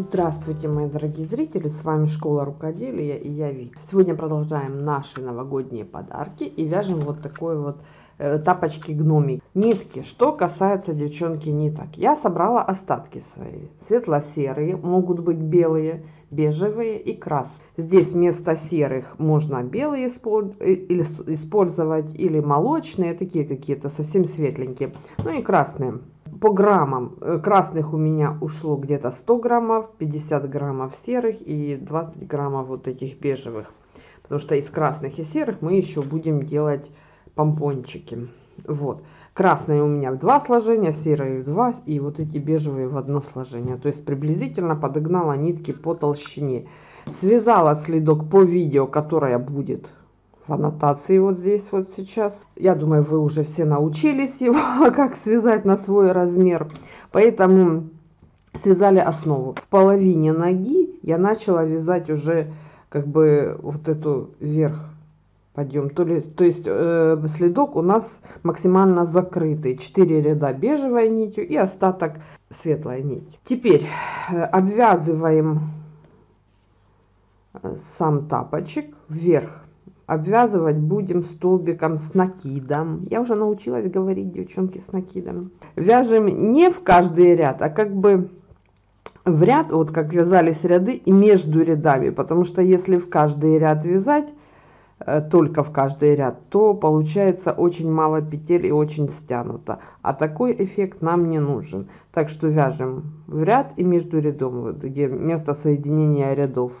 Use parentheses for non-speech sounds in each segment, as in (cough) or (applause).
Здравствуйте, мои дорогие зрители! С вами Школа Рукоделия и я Вик. Сегодня продолжаем наши новогодние подарки и вяжем вот такой вот э, тапочки гномик. Нитки. Что касается, девчонки, ниток. Я собрала остатки свои. Светло-серые, могут быть белые, бежевые и красные. Здесь вместо серых можно белые э, использовать или молочные, такие какие-то совсем светленькие. Ну и красные по граммам э, красных у меня ушло где-то 100 граммов, 50 граммов серых и 20 граммов вот этих бежевых. Потому что из красных и серых мы еще будем делать помпончики. Вот. Красные у меня в два сложения, серые в два и вот эти бежевые в одно сложение. То есть приблизительно подогнала нитки по толщине. Связала следок по видео, которое будет в аннотации вот здесь вот сейчас. Я думаю, вы уже все научились (laughs) его, как связать на свой размер. Поэтому связали основу. В половине ноги я начала вязать уже как бы вот эту вверх подъем. То, ли, то есть э, следок у нас максимально закрытый. 4 ряда бежевой нитью и остаток светлой нить. Теперь э, обвязываем э, сам тапочек вверх Обвязывать будем столбиком с накидом. Я уже научилась говорить, девчонки, с накидом. Вяжем не в каждый ряд, а как бы в ряд, вот как вязались ряды, и между рядами. Потому что если в каждый ряд вязать, э, только в каждый ряд, то получается очень мало петель и очень стянуто. А такой эффект нам не нужен. Так что вяжем в ряд и между рядом, где место соединения рядов.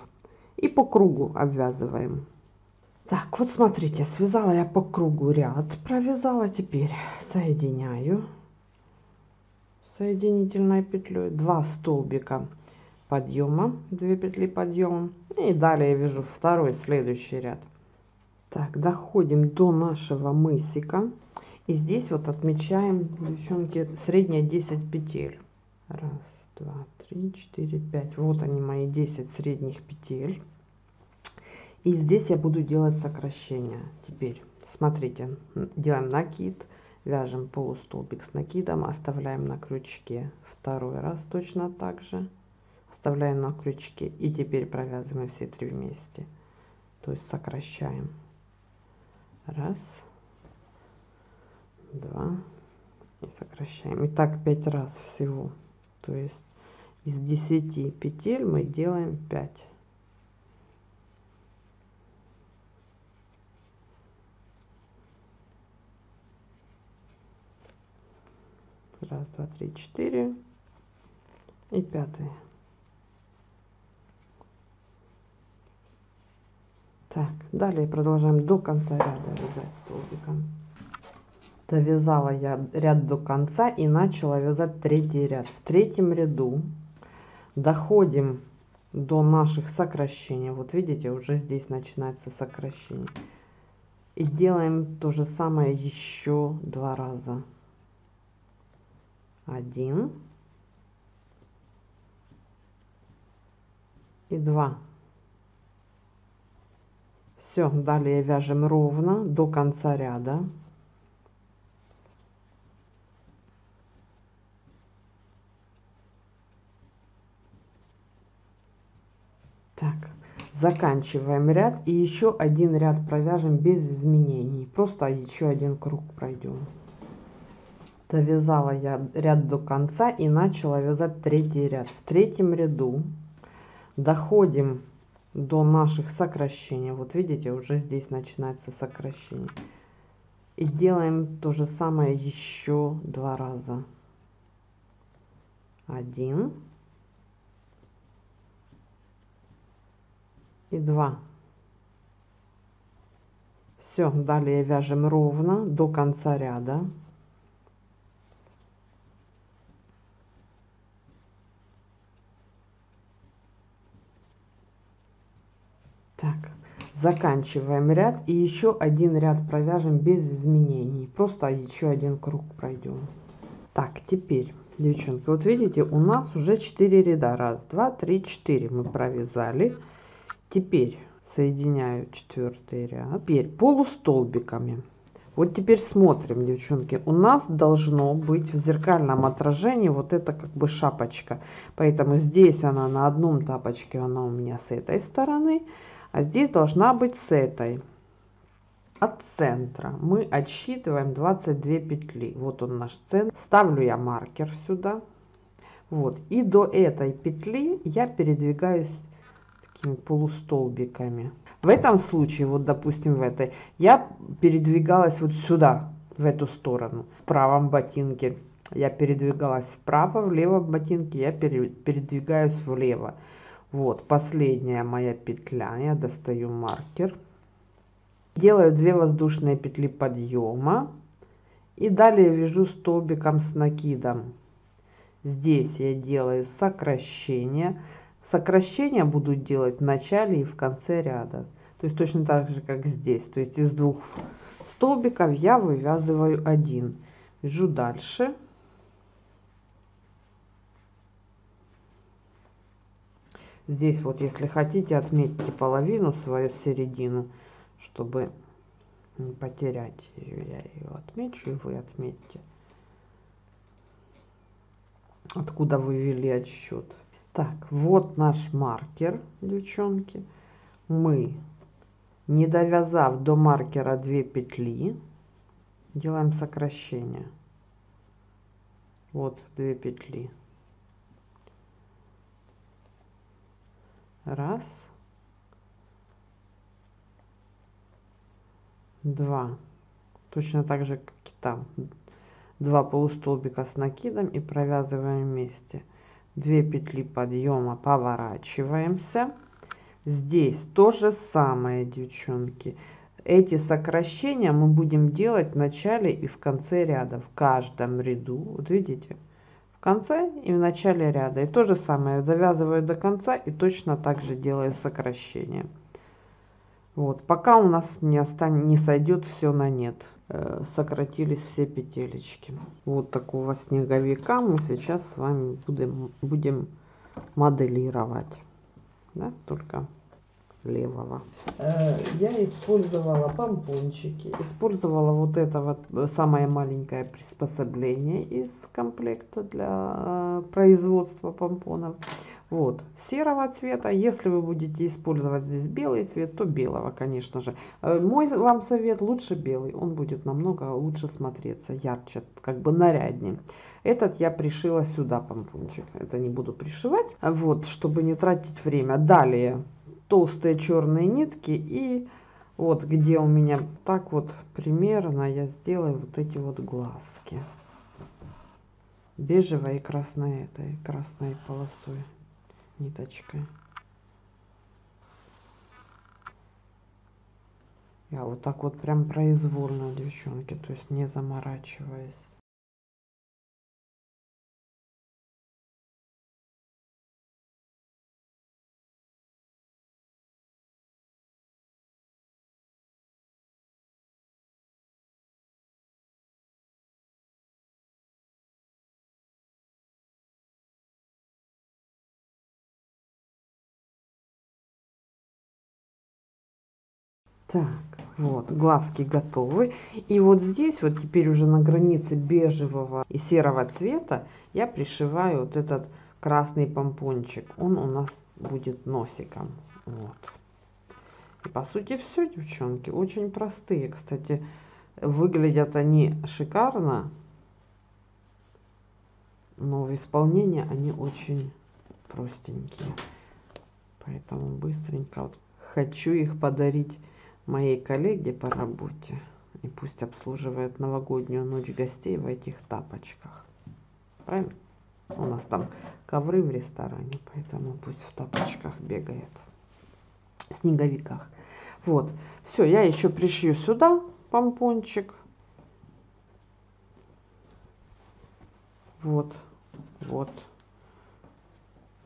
И по кругу обвязываем. Так, вот смотрите, связала я по кругу ряд, провязала, теперь соединяю соединительной петлей, два столбика подъема, две петли подъема, и далее вяжу второй следующий ряд. Так, доходим до нашего мысика, и здесь вот отмечаем, девчонки, средняя 10 петель. Раз, два, три, четыре, пять. Вот они мои 10 средних петель. И здесь я буду делать сокращение. Теперь, смотрите, делаем накид, вяжем полустолбик с накидом, оставляем на крючке. Второй раз точно так же оставляем на крючке. И теперь провязываем все три вместе. То есть сокращаем. Раз, два и сокращаем. И так пять раз всего. То есть из 10 петель мы делаем 5. Раз, два, три, четыре. И пятый. Так, далее продолжаем до конца ряда вязать столбиком. Довязала я ряд до конца и начала вязать третий ряд. В третьем ряду доходим до наших сокращений. Вот видите, уже здесь начинается сокращение. И делаем то же самое еще два раза один и два. Все далее вяжем ровно до конца ряда. Так заканчиваем ряд и еще один ряд провяжем без изменений. Просто еще один круг пройдем довязала я ряд до конца и начала вязать третий ряд. В третьем ряду доходим до наших сокращений. Вот видите уже здесь начинается сокращение. И делаем то же самое еще два раза. Один. И два. Все далее вяжем ровно до конца ряда Так, заканчиваем ряд и еще один ряд провяжем без изменений. Просто еще один круг пройдем. Так, теперь, девчонки, вот видите, у нас уже 4 ряда. Раз, два, три, четыре мы провязали. Теперь соединяю четвертый ряд. Теперь полустолбиками Вот теперь смотрим, девчонки. У нас должно быть в зеркальном отражении вот эта как бы шапочка. Поэтому здесь она на одном тапочке, она у меня с этой стороны. А здесь должна быть с этой. От центра мы отсчитываем 22 петли. Вот он наш центр. Ставлю я маркер сюда. Вот. И до этой петли я передвигаюсь такими полустолбиками. В этом случае, вот допустим в этой, я передвигалась вот сюда, в эту сторону, в правом ботинке. Я передвигалась вправо, в левом ботинке я передвигаюсь влево. Вот, последняя моя петля, я достаю маркер. Делаю 2 воздушные петли подъема. И далее вяжу столбиком с накидом. Здесь я делаю сокращение. Сокращения буду делать в начале и в конце ряда. То есть точно так же, как здесь. То есть из двух столбиков я вывязываю один. Вяжу дальше. Здесь вот, если хотите, отметьте половину свою середину, чтобы не потерять ее. Я ее отмечу, и вы отметьте, откуда вы ввели отсчет. Так, вот наш маркер, девчонки. Мы, не довязав до маркера 2 петли, делаем сокращение. Вот 2 петли. Раз. Два. Точно так же, как и там. Два полустолбика с накидом и провязываем вместе. 2 петли подъема поворачиваемся здесь то же самое девчонки эти сокращения мы будем делать в начале и в конце ряда в каждом ряду вот видите в конце и в начале ряда и то же самое довязываю до конца и точно так же делаю сокращение вот пока у нас не останется не сойдет все на нет Э, сократились все петелечки. Вот такого снеговика мы сейчас с вами будем, будем моделировать. Да, только левого. Э, я использовала помпончики, использовала вот это вот э, самое маленькое приспособление из комплекта для производства помпонов. Вот, серого цвета. Если вы будете использовать здесь белый цвет, то белого, конечно же. Э, мой вам совет, лучше белый. Он будет намного лучше смотреться, ярче, как бы наряднее. Этот я пришила сюда помпончик. Это не буду пришивать, вот, чтобы не тратить время. Далее толстые черные нитки и вот где у меня так вот примерно я сделаю вот эти вот глазки бежевой и красной этой красной полосой ниточкой. Я вот так вот прям произвольно, девчонки, то есть не заморачиваясь. Так, вот, глазки готовы. И вот здесь, вот теперь уже на границе бежевого и серого цвета, я пришиваю вот этот красный помпончик. Он у нас будет носиком. Вот. И по сути все, девчонки. Очень простые. Кстати, выглядят они шикарно. Но в исполнении они очень простенькие. Поэтому быстренько вот хочу их подарить моей коллеге по работе. И пусть обслуживает новогоднюю ночь гостей в этих тапочках. Правильно? У нас там ковры в ресторане, поэтому пусть в тапочках бегает. В снеговиках. Вот. Все, я еще пришью сюда помпончик. Вот. Вот.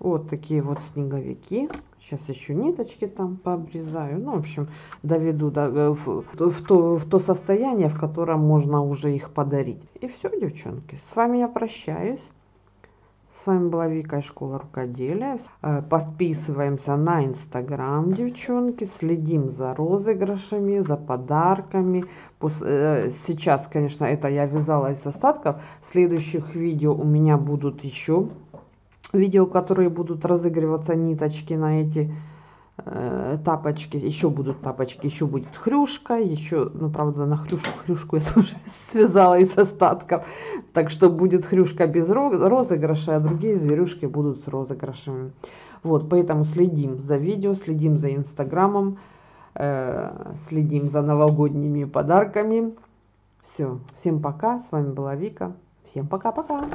Вот такие вот снеговики. Сейчас еще ниточки там пообрезаю. Ну, в общем, доведу до, э, в, в, то, в то состояние, в котором можно уже их подарить. И все, девчонки. С вами я прощаюсь. С вами была Вика из школы рукоделия. Э, подписываемся на инстаграм, девчонки. Следим за розыгрышами, за подарками. Э, сейчас, конечно, это я вязала из остатков. Следующих видео у меня будут еще видео, которые будут разыгрываться ниточки на эти э, тапочки, еще будут тапочки, еще будет хрюшка, еще, ну, правда, на хрюшку, хрюшку (laughs) я тоже связала из остатков, так что будет хрюшка без розыгрыша, а другие зверюшки будут с розыгрышами. Вот, поэтому следим за видео, следим за инстаграмом, э, следим за новогодними подарками. Все, всем пока, с вами была Вика, всем пока-пока.